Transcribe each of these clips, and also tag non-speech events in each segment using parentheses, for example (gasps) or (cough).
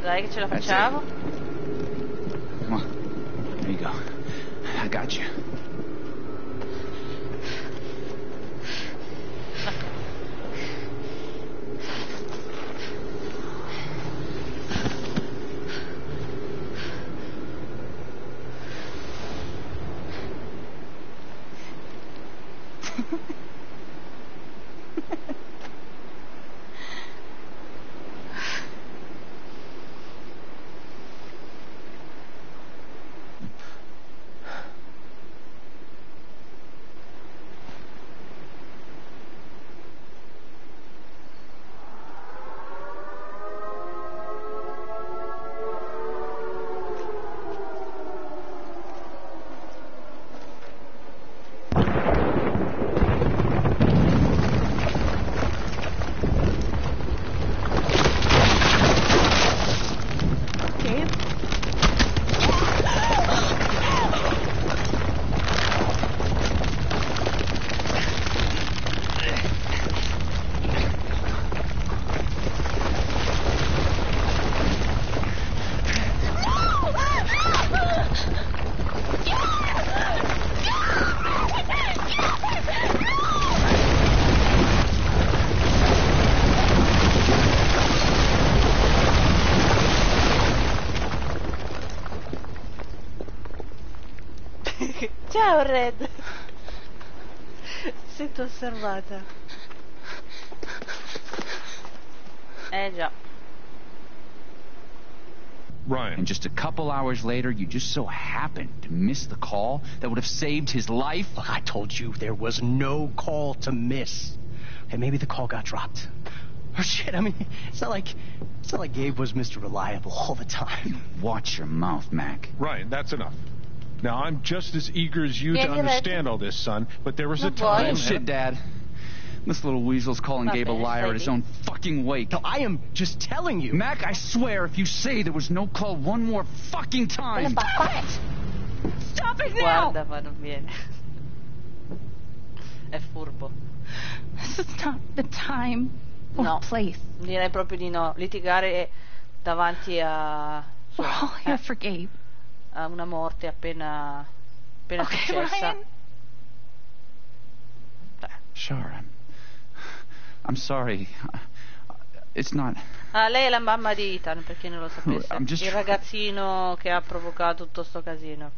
Dai che ce la eh facciamo. Come on. There you go. I got you. Gabe? Ciao Red. (laughs) Sento osservata. Eh già. Ryan. And just a couple hours later, you just so happened to miss the call that would have saved his life. Look, I told you there was no call to miss. Hey, maybe the call got dropped. Or shit, I mean, it's not like it's not like Gabe was Mr. Reliable all the time. Watch your mouth, Mac. Ryan, that's enough. Now, I'm just as eager as you Yeah, to you're understand all this, son, but there was a time... boy. Bullshit, Dad. This little weasel's calling Gabe a liar stai at his own fucking wake. No, I am just telling you. Mac, I swear, if you say there was no call one more fucking time. Stop it now! Guarda, ma non viene. È furbo. This is not the time or No. place. Direi proprio di no. Litigare davanti a, We're all here for Gabe. A una morte appena, appena Okay, successa. Ryan? Sure, I'm, I'm sorry. It's not. Ah, lei è la mamma di Ethan, per chi non lo sapesse. Just- Il ragazzino che ha provocato tutto sto casino.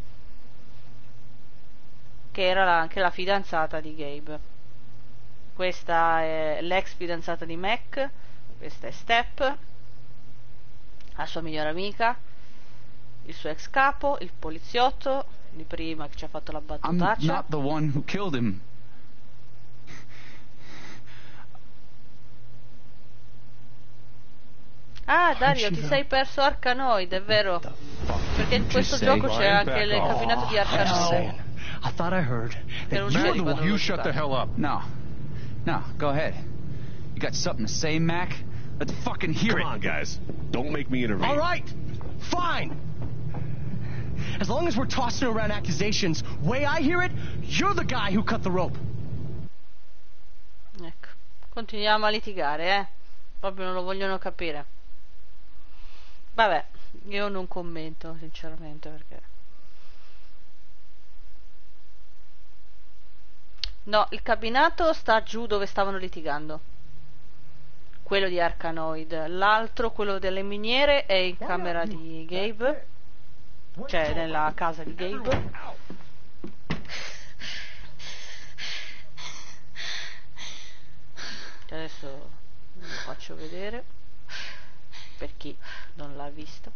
Che era la- anche la fidanzata di Gabe. Questa è l'ex fidanzata di Mac. Questa è Step. La sua migliore amica. Il suo ex capo, il poliziotto di prima che ci ha fatto la I'm battutaccia. not the one who killed him. Ah, Dario, ti sei perso Arcanoid, è vero? Perché in questo gioco c'è anche il cabinato di Arcanoid. I thought I heard Che that you were the. You shut the hell up. No. No, go ahead. You got something to say, Mac? Let's fucking hear Come it. on, guys. Don't make me intervene. All right, fine. As long as we're tossing around accusations, way I hear it, you're the guy who cut the rope. Ecco, continuiamo a litigare, eh? Proprio non lo vogliono capire. Vabbè, io non commento, sinceramente, perché... No, il cabinato sta giù dove stavano litigando. Quello di Arcanoid. L'altro, quello delle miniere, è in camera di Gabe. Cioè, nella casa di Gabe. Che adesso lo faccio vedere per chi non l'ha visto.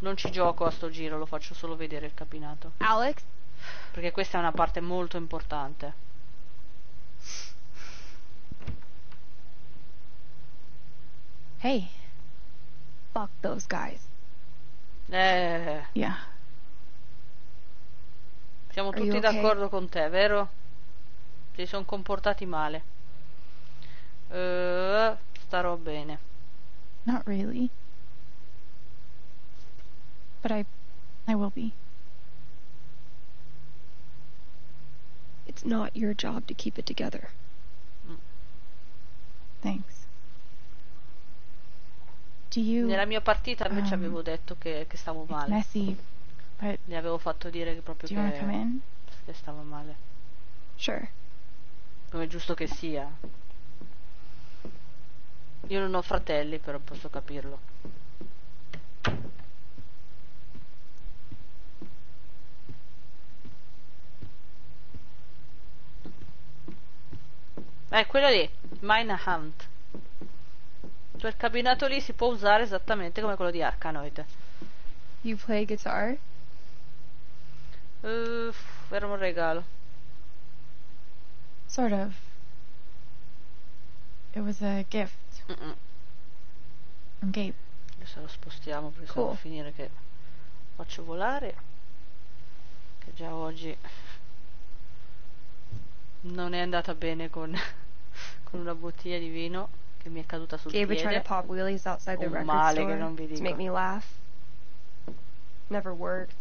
Non ci gioco a sto giro, lo faccio solo vedere il cabinato. Alex? Perché questa è una parte molto importante. Hey. Fuck those guys. Eh, Yeah. siamo Are tutti okay? d'accordo con te, vero? Si sono comportati male. Eh, starò bene. Not really. But I I will be. It's not your job to keep it together. Thanks. Nella mia partita invece um, avevo detto che, che stavo male. messy, Gli avevo fatto dire che proprio che, che stava male. Sure. Come è giusto che sia. Io non ho fratelli, però posso capirlo. Eh, quello lì, Mine Hunt. Quel cabinato lì si può usare esattamente come quello di Arkanoid. You play guitar? Uff, era un regalo. Sort of. It was a gift Mm-mm. from Gabe. Adesso lo spostiamo perché Cool. finire che faccio volare. Che già oggi non è andata bene con, (laughs) con una bottiglia di vino che mi è caduta sul Gabe would try to pop wheelies outside the Un record male che store non vi to make me laugh. Never worked.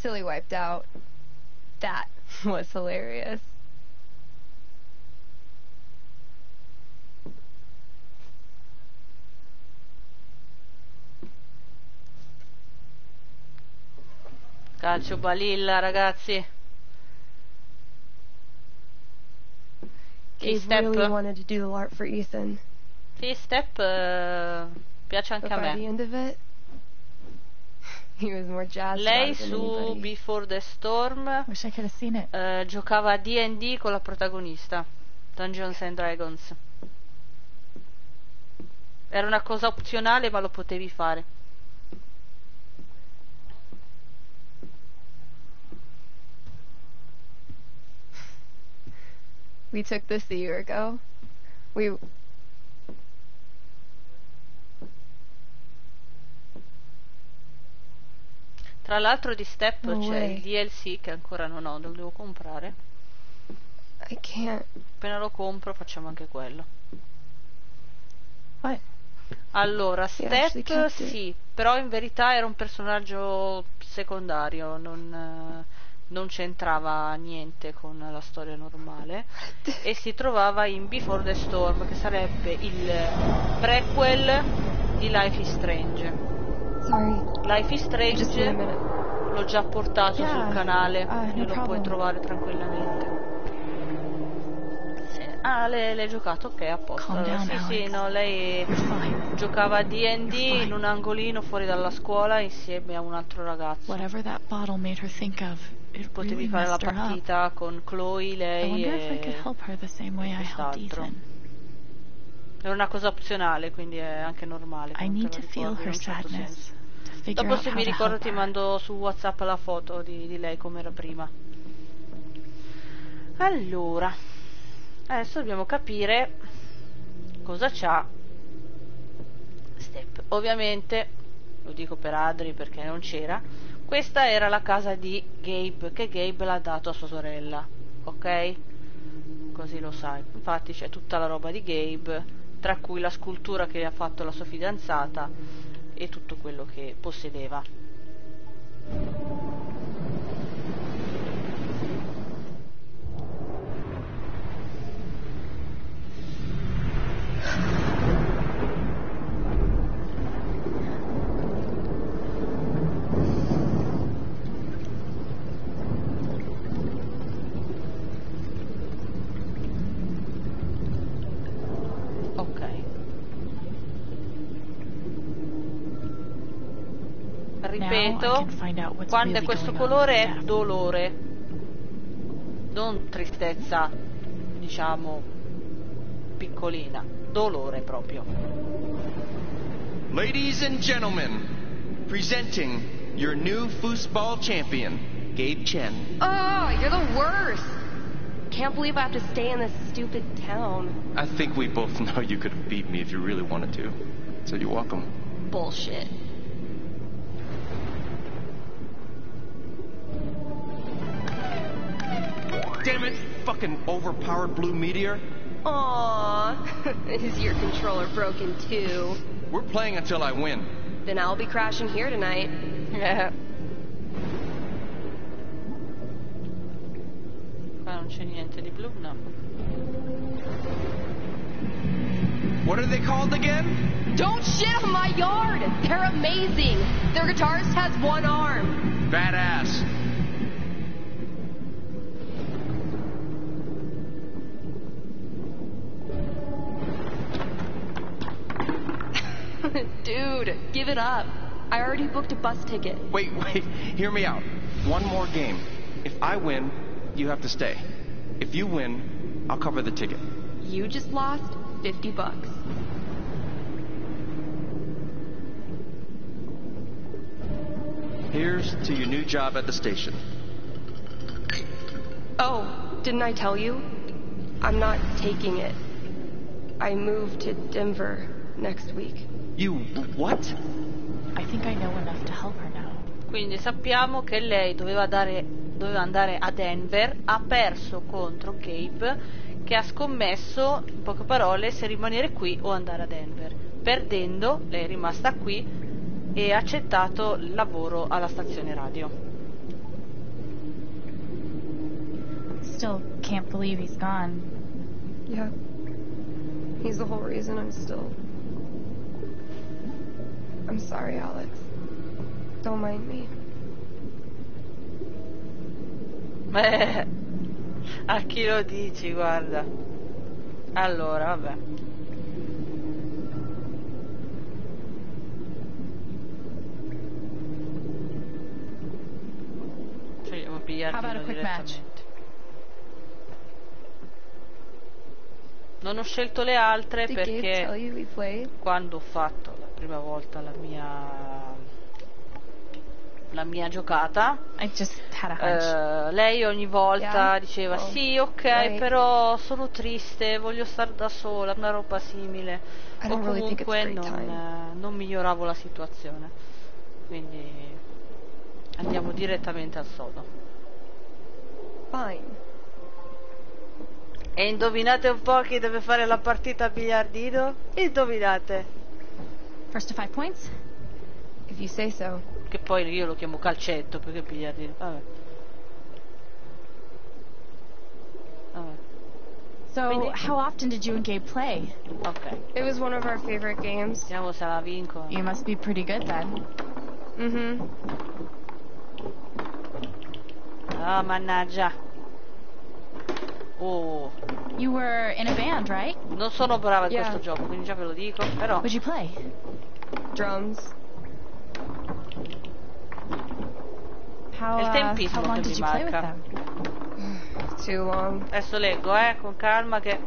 Till he wiped out. That (laughs) was hilarious. Calcio balilla, ragazzi. T-step. really wanted to do the LARP for Ethan. T-step eh, piace But anche a by the me. end of it, (laughs) he was more jazzed Lei su anybody. Before the Storm Wish I could have seen it. eh, giocava a D&D con la protagonista, Dungeons and Dragons. Era una cosa opzionale ma lo potevi fare. We took this a year ago. We Tra l'altro di Step No c'è il DLC che ancora non ho, lo devo comprare. I can't. Appena lo compro facciamo anche quello. What? Allora, Step sì, però in verità era un personaggio secondario, non, eh, non c'entrava niente con la storia normale (laughs) e si trovava in Before the Storm, che sarebbe il prequel di Life is Strange. Sorry. Life is Strange l'ho già portato Yeah, sul canale, uh, no lo puoi problem. trovare tranquillamente. Ah, l'hai, l'hai giocato? Ok, a posto. Allora, sì, sì, no, lei giocava a D&D in un angolino fuori dalla scuola insieme a un altro ragazzo. Whatever that bottle made her think of, it Potevi fare la partita con Chloe, lei e... quest'altro. Era una cosa opzionale, quindi è anche normale. I need to feel her certo sadness Dopo se mi ricordo ti mando su Whatsapp la foto di, di lei come era prima. Allora, adesso dobbiamo capire cosa c'ha Step. Ovviamente, lo dico per Adri perché non c'era, questa era la casa di Gabe, che Gabe l'ha dato a sua sorella, ok? Così lo sai. Infatti c'è tutta la roba di Gabe, tra cui la scultura che ha fatto la sua fidanzata e tutto quello che possedeva. Now I Ripeto, can find out what's quando è really questo colore è dolore, non tristezza, diciamo, piccolina, dolore proprio. Ladies and gentlemen, presenting your new foosball champion, Gabe Chen. Oh, you're the worst. Can't believe I have to stay in this stupid town. I think we both (laughs) know you could have beat me if you really wanted to. So you're welcome. Bullshit. Damn it, fucking overpowered blue meteor. Aw, (laughs) is your controller broken too? We're playing until I win. Then I'll be crashing here tonight. (laughs) Qua non c'è niente di blu, no. What are they called again? Don't shit on my yard! They're amazing! Their guitarist has one arm. Badass. (laughs) Dude, give it up. I already booked a bus ticket. Wait, (laughs) wait, hear me out. One more game. If I win, you have to stay. If you win, I'll cover the ticket. You just lost 50 bucks. Here's to your new job at the station. Oh, didn't I tell you? I'm not taking it. I move to Denver next week. You what? I think I know enough to help her now. Quindi sappiamo che lei doveva, dare- doveva andare a Denver, ha perso contro Gabe, che ha scommesso, in poche parole, se rimanere qui o andare a Denver. Perdendo, lei è rimasta qui e ha accettato il lavoro alla stazione radio. Still can't believe he's gone. Yeah. He's the whole reason I'm still. I'm sorry, Alex. Don't mind me. A chi lo dici, guarda. Allora, vabbè. Cioè, pigliarti How about a quick match? Non ho scelto le altre perché quando ho fatto prima volta la mia la mia giocata eh, lei ogni volta Yeah? diceva Oh, sì ok right. però sono triste voglio stare da sola una roba simile o really comunque great non, eh, non miglioravo la situazione quindi andiamo direttamente al sodo Fine. e indovinate un po' chi deve fare la partita a biliardino? indovinate First to five points? If you say so. che poi io lo chiamo calcetto perché biliardino vabbè vabbè So, how often did you and Gabe play? ok It was one of our favorite games. vediamo la vinco You must be pretty good then. Mm-hmm. ah mannaggia oh You were in a band, right? Non sono brava in Yeah. questo gioco, quindi già ve lo dico, però What'd you play? Drums. How, Il uh, tempismo how long che did mi you play with manca. them? Too long. adesso leggo, eh, con calma che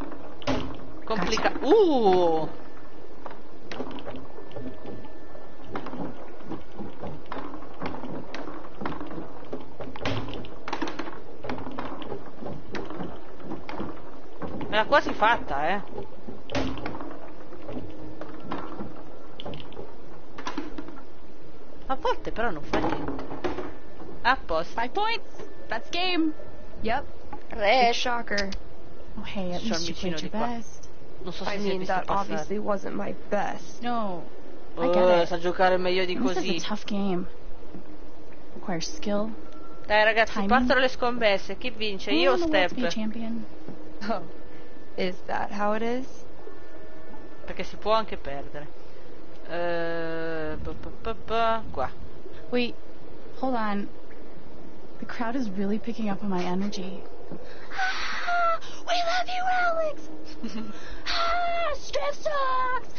complica. Uh! Era quasi fatta, eh. A volte però non fa niente. A posto. Five points. That's game. Yep. Big Re. shocker. Oh, hey, at least you played di your best. Non so se I mean, that passare. obviously wasn't my best. No, I Oh, it. sa giocare meglio di This così. is a tough game. Requires skill. Dai ragazzi, Timing. partono le scommesse. Chi vince? Who Io o Step? champion? (laughs) Oh. Is that how it is? Perché si può anche perdere. Eh, pa, qua. Wait, hold on. The crowd is really picking up on my energy. Ah, (gasps) we love you, Alex. (laughs) ah, strip sucks.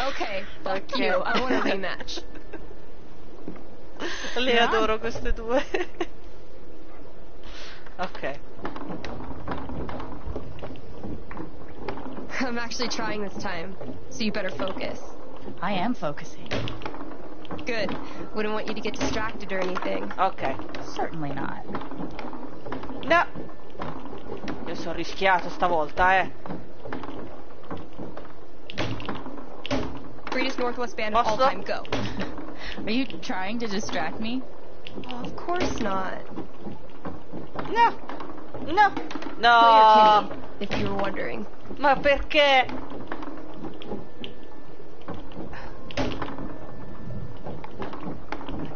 Okay, (laughs) fuck Okay. you. I want a rematch. Le Yeah. adoro queste due. (laughs) ok. I'm actually trying this time, so you better focus. I am focusing. Good. Wouldn't want you to get distracted or anything. Ok. Certainly not. No. Io sono rischiato stavolta, eh. Greatest Northwest band of all time, go. (laughs) Are you trying to distract me? Oh, of course not. No. No. No. if you wondering. Ma perché?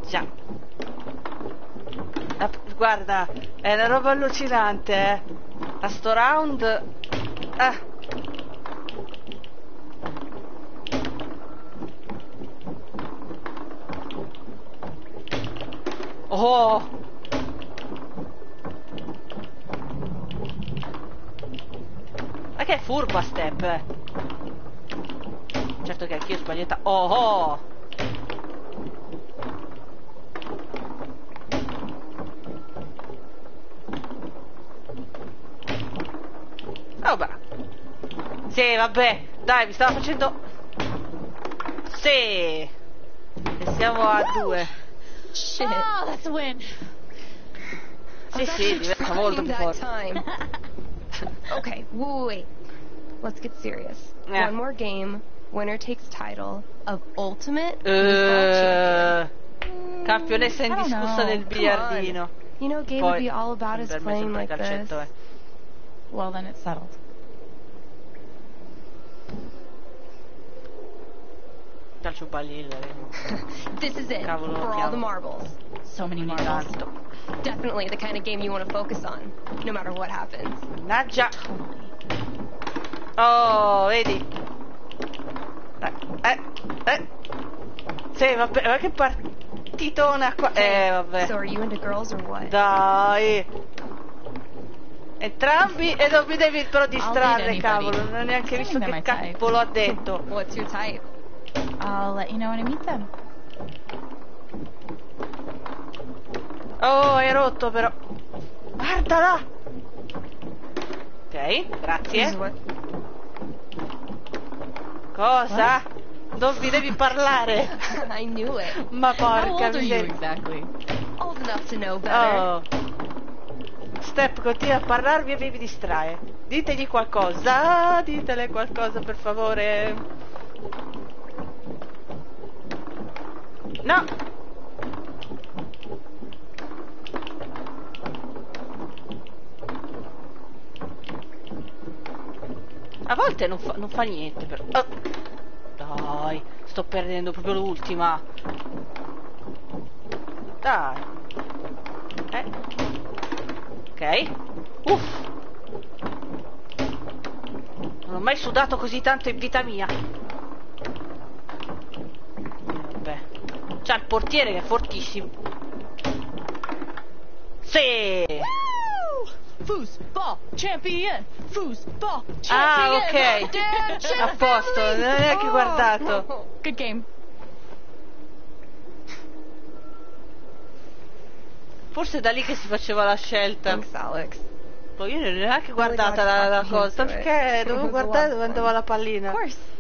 Già. Ah, guarda, è una roba allucinante, eh. A sto round... Ah. Oh! Ma che furba step! Certo che anch'io ho sbagliata. Oh oh! Vabbè. Sì, vabbè. Dai, mi stava facendo... Sì! E siamo a due. Shit. Oh, that's a win. Sì, sì, diventa molto più forte. (laughs) time. (laughs) okay, wait, wait. Let's get serious. Yeah. One more game. Winner takes title of ultimate. Eh, Mm, campionessa I indiscussa know. del Come biliardino. You know, Gabe Poi, would be all about us playing like this. eh. Well, then it's settled. Calcio balilla. (laughs) This is it Cavolo, for all the marbles. So many marbles. Definitely the kind of game you want to focus on, no matter what happens. Mannaggia. Oh, vedi. Eh, eh, eh. Sì, vabbè, ma che partitona qua. Eh, vabbè. So are you into girls or what? Dai. Entrambi e non mi devi però distrarre, cavolo. Non ho neanche visto che cavolo ha detto. What's your type? I'll let you know when I meet them. Oh, hai rotto però. Guardala. Ok, grazie. what Cosa? Non mi devi parlare. (laughs) I knew it. Ma porca miseria. exactly? Old enough to know better. Oh. Step continua a parlarmi e mi distrae. Ditegli qualcosa. Ditele qualcosa per favore. No. A volte non fa, non fa niente però. Oh. Dai, sto perdendo proprio l'ultima. Dai. Eh. Ok. Uff. Non ho mai sudato così tanto in vita mia. Vabbè. C'ha il portiere che è fortissimo. Sì. Foosball champion! Foosball Ah, champion! ok. A posto, non ho neanche guardato. Good game. Forse è da lì che si faceva la scelta. Thanks, Alex. Poi io non ho neanche guardata la, la cosa. Perché dovevo guardare dove andava la pallina. Of course.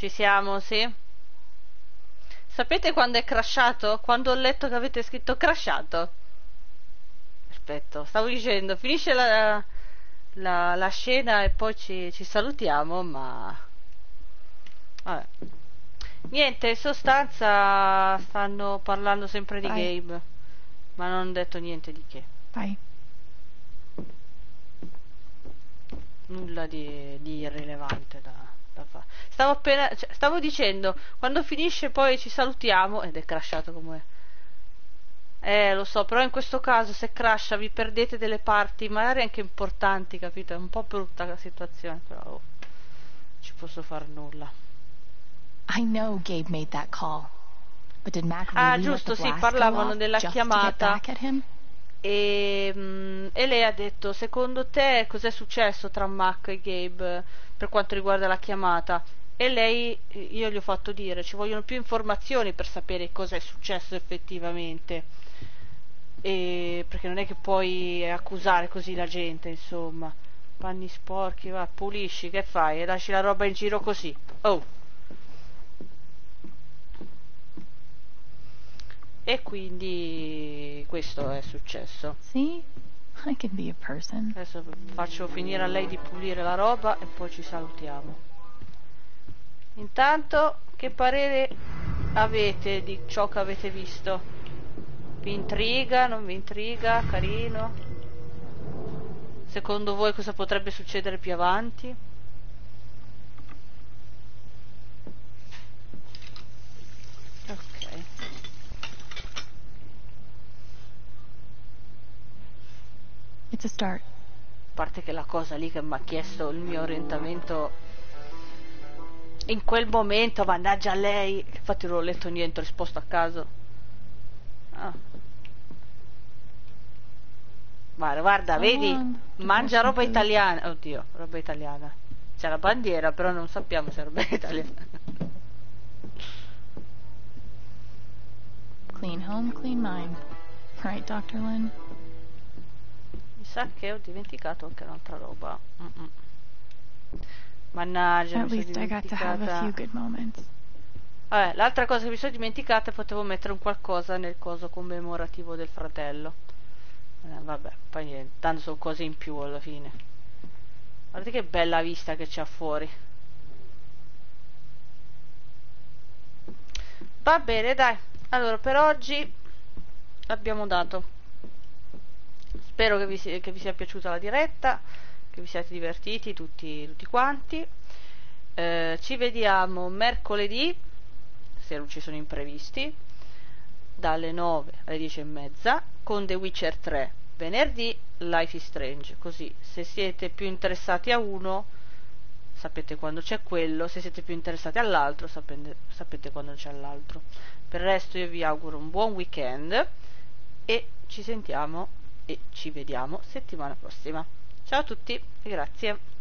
Ci siamo, sì. Sapete quando è crashato? Quando ho letto che avete scritto crashato. Perfetto, stavo dicendo, finisce la, la, la scena e poi ci, ci salutiamo, ma... Vabbè. Niente, in sostanza stanno parlando sempre di Vai. Gabe, ma non hanno detto niente di che. Bye. nulla di, di irrilevante da. Stavo appena, cioè, stavo dicendo, quando finisce poi ci salutiamo, ed è crashato come Eh, lo so, però in questo caso se crasha vi perdete delle parti magari anche importanti, capito? È un po' brutta la situazione, però oh, ci posso far nulla. I know Gabe made that call. But did Mac Ah, really let giusto, sì, parlavano della chiamata. E, mm, e lei ha detto, secondo te cos'è successo tra Mac e Gabe per quanto riguarda la chiamata? E lei, io gli ho fatto dire, ci vogliono più informazioni per sapere cosa è successo effettivamente. E, perché non è che puoi accusare così la gente, insomma. Panni sporchi, va, pulisci, che fai? E lasci la roba in giro così. Oh. E quindi questo è successo. See? I can be a person. Adesso faccio finire a lei di pulire la roba e poi ci salutiamo. Intanto, che parere avete di ciò che avete visto? Vi intriga, non vi intriga? Carino? Secondo voi cosa potrebbe succedere più avanti? Ok. A start. A parte che la cosa lì che mi ha chiesto il mio orientamento in quel momento, mannaggia lei. Infatti non ho letto niente, ho risposto a caso. Ah. Guarda, guarda, So vedi? Mangia roba italiana. Oddio, roba italiana. C'è la bandiera, però non sappiamo se è roba (laughs) italiana. Clean home, clean mind. Right, Dr. Lynn? Sa che ho dimenticato anche un'altra roba. Mm-mm. Mannaggia, At mi sono dimenticata. Vabbè, l'altra cosa che mi sono dimenticata è potevo mettere un qualcosa nel coso commemorativo del fratello. Eh, vabbè, poi niente, tanto sono cose in più alla fine. Guardate che bella vista che c'è fuori. Va bene, dai. Allora, per oggi abbiamo dato. Spero che vi, sia, che vi sia piaciuta la diretta, che vi siate divertiti tutti, tutti quanti. Eh, ci vediamo mercoledì, se non ci sono imprevisti, dalle 9 alle 10 e mezza con The Witcher 3. Venerdì Life is Strange, così se siete più interessati a uno sapete quando c'è quello, se siete più interessati all'altro sapete, sapete quando c'è l'altro. Per il resto io vi auguro un buon weekend e ci sentiamo e ci vediamo settimana prossima. Ciao a tutti e grazie.